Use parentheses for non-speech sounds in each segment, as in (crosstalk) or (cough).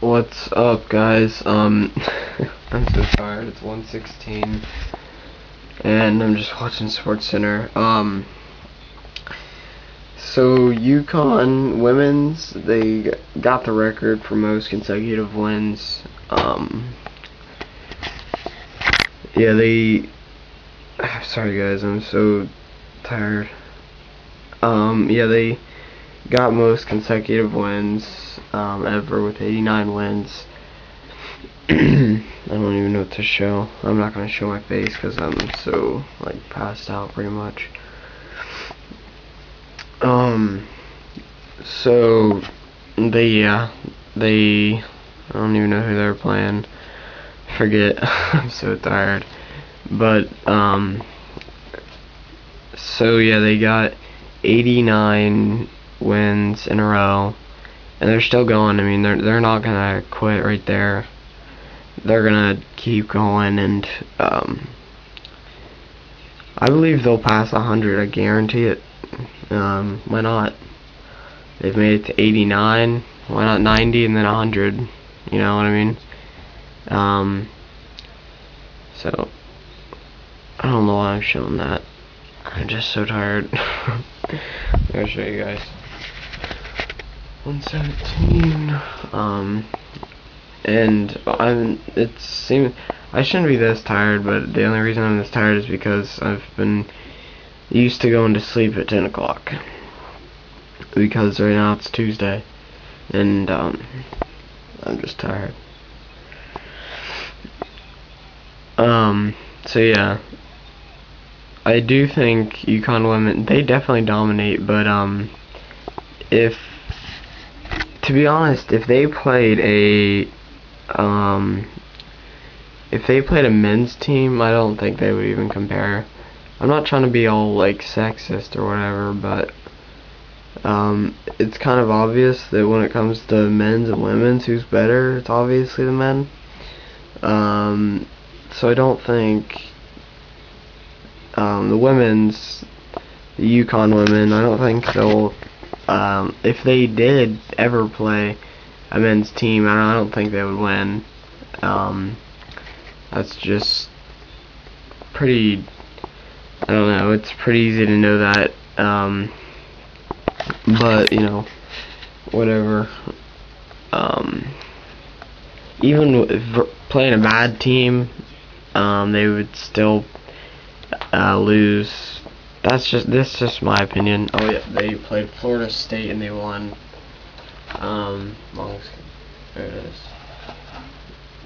What's up, guys? Um, (laughs) I'm so tired. It's 1:16, and I'm just watching Sports Center. Um, so UConn women's they got the record for most consecutive wins. Um, yeah, they. (sighs) Sorry, guys. I'm so tired. Um, yeah, they got most consecutive wins um, ever with 89 wins. (clears throat) I don't even know what to show. I'm not gonna show my face because I'm so like passed out pretty much. Um. So they yeah they I don't even know who they're playing. Forget. (laughs) I'm so tired. But um. So yeah, they got 89 wins in a row, and they're still going. I mean, they're they're not gonna quit right there. They're gonna keep going, and um, I believe they'll pass 100. I guarantee it. Um, why not? They've made it to 89. Why not 90 and then 100? You know what I mean? Um, so I don't know why I'm showing that. I'm just so tired. (laughs) I'll show you guys. 117. Um, and I'm. It seems I shouldn't be this tired, but the only reason I'm this tired is because I've been used to going to sleep at 10 o'clock. Because right now it's Tuesday, and um, I'm just tired. Um. So yeah, I do think UConn women they definitely dominate, but um, if to be honest, if they played a um, if they played a men's team, I don't think they would even compare. I'm not trying to be all like sexist or whatever, but um, it's kind of obvious that when it comes to men's and women's, who's better? It's obviously the men. Um, so I don't think um, the women's, the UConn women, I don't think they'll, um, if they did ever play a men's team, I don't, I don't think they would win. Um, that's just pretty, I don't know, it's pretty easy to know that, um, but, you know, whatever. Um, even playing a bad team, um, they would still uh, lose. That's just this just my opinion. Oh yeah, they played Florida State and they won. Um, there it is.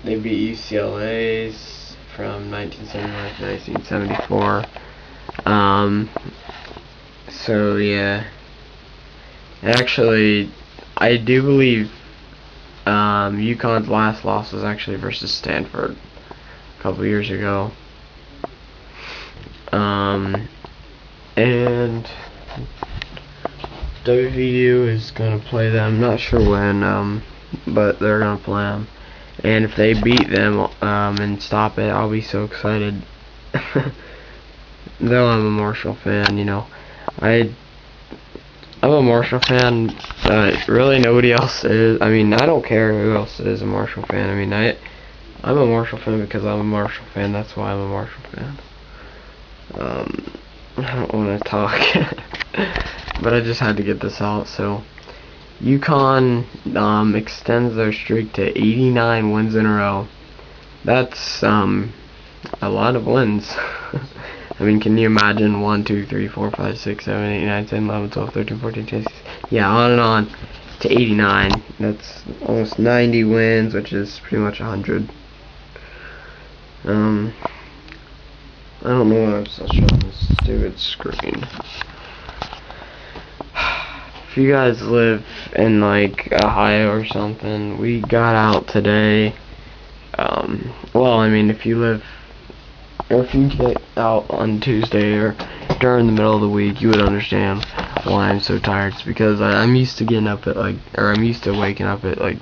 They beat UCLA's from 1979 to 1974. Um, so yeah, actually, I do believe um, UConn's last loss was actually versus Stanford a couple years ago. Um, and WVU is gonna play them. Not sure when, um, but they're gonna play them. And if they beat them um, and stop it, I'll be so excited. (laughs) Though I'm a Marshall fan, you know, I I'm a Marshall fan. Uh, really, nobody else is. I mean, I don't care who else is a Marshall fan. I mean, I I'm a Marshall fan because I'm a Marshall fan. That's why I'm a Marshall fan. Um, I don't want to talk, but I just had to get this out. So, UConn um, extends their streak to 89 wins in a row. That's um, a lot of wins. I mean, can you imagine 1, 2, 3, 4, 5, 6, 7, 8, 9, 10, 11, 12, 13, 14, 15, 16, yeah, on and on to 89. That's almost 90 wins, which is pretty much 100. Um, I don't know why I'm still showing this stupid screen. If you guys live in like Ohio or something, we got out today. Um, well, I mean, if you live, or if you get out on Tuesday or during the middle of the week, you would understand why I'm so tired. It's because I, I'm used to getting up at like, or I'm used to waking up at like,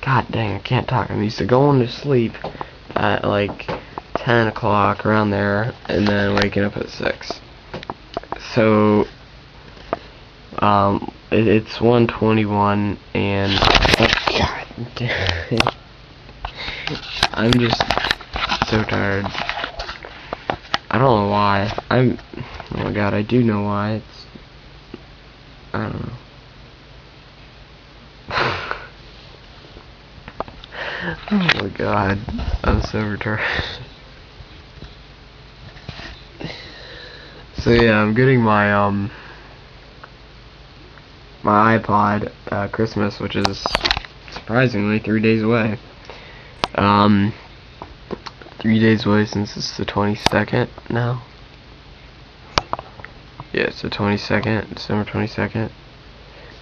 god dang, I can't talk. I'm used to going to sleep at like 10 o'clock around there and then waking up at 6 so um it, it's 121 and oh god I'm just so tired. I don't know why. I'm. Oh my god, I do know why. It's. I don't know. (laughs) oh my god, I'm so retarded. So yeah, I'm getting my um my iPod uh, Christmas, which is surprisingly three days away. Um, three days away since it's the 22nd now. Yeah, it's the 22nd, December 22nd.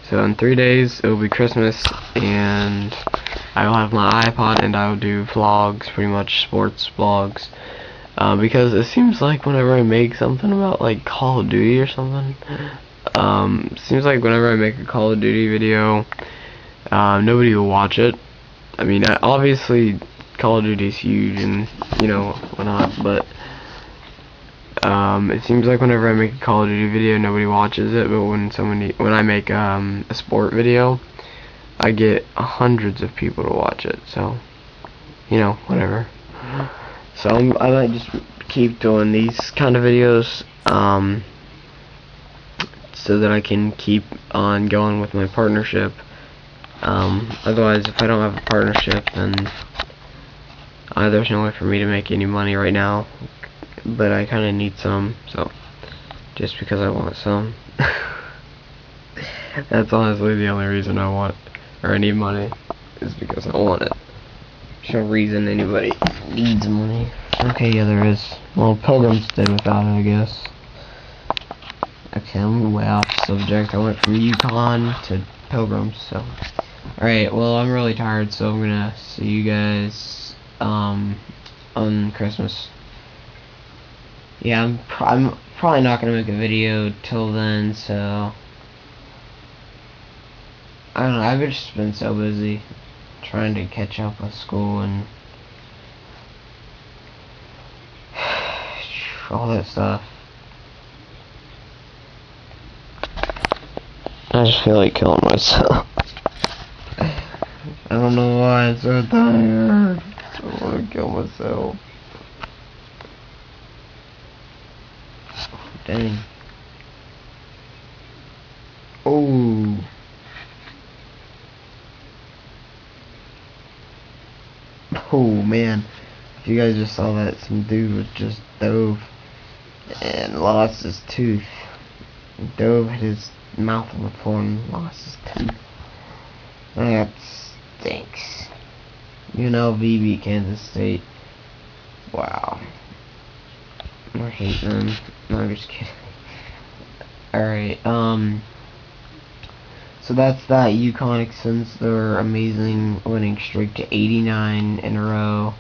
So in three days, it will be Christmas, and I will have my iPod, and I will do vlogs, pretty much sports vlogs. Uh, because it seems like whenever I make something about like Call of Duty or something, um, seems like whenever I make a Call of Duty video, uh, nobody will watch it. I mean, obviously Call of Duty is huge and you know whatnot, but um, it seems like whenever I make a Call of Duty video, nobody watches it. But when somebody, when I make um, a sport video, I get hundreds of people to watch it. So, you know, whatever. So I'm, i might just keep doing these kind of videos, um, so that I can keep on going with my partnership. Um, otherwise, if I don't have a partnership, then uh, there's no way for me to make any money right now. But I kind of need some, so just because I want some. (laughs) That's honestly the only reason I want or I need money is because I want it. No reason anybody needs money. Okay, yeah, there is. Well, Pilgrims did without it, I guess. Okay, I'm way off subject. I went from UConn to Pilgrims, so. Alright, well, I'm really tired, so I'm gonna see you guys, um, on Christmas. Yeah, I'm, I'm probably not gonna make a video till then, so. I don't know, I've just been so busy trying to catch up with school and (sighs) all that stuff. I just feel like killing myself. (laughs) I don't know why I'm so tired. I want to kill myself. Dang. Oh. Oh man. If you guys just saw that, some dude was just dove and lost his tooth. Dove hit his mouth on the floor and lost his tooth. That's stinks. UNLV beat Kansas State. Wow. I hate them. No, I'm just kidding. (laughs) Alright, um... So that's that. UConn extends their amazing winning streak to 89 in a row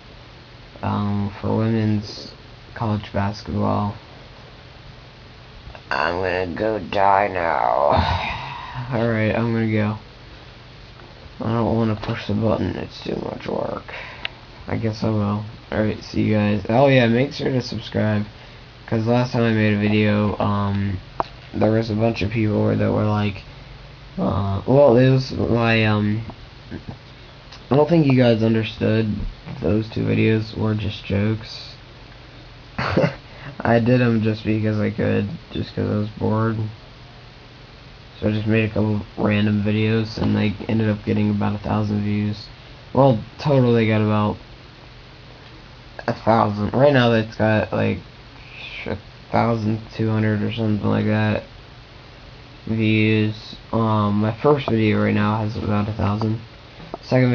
um, for women's college basketball. I'm gonna go die now. (sighs) Alright, I'm gonna go. I don't want to push the button, it's too much work. I guess I will. Alright, see you guys. Oh yeah, make sure to subscribe. Because last time I made a video, um, there was a bunch of people that were like, uh, well, it was my, um, I don't think you guys understood those two videos were just jokes. (laughs) I did them just because I could, just because I was bored. So I just made a couple random videos and they ended up getting about a thousand views. Well, total they got about a thousand. Right now it's got like a thousand two hundred or something like that views. Um, my first video right now has about a thousand. Second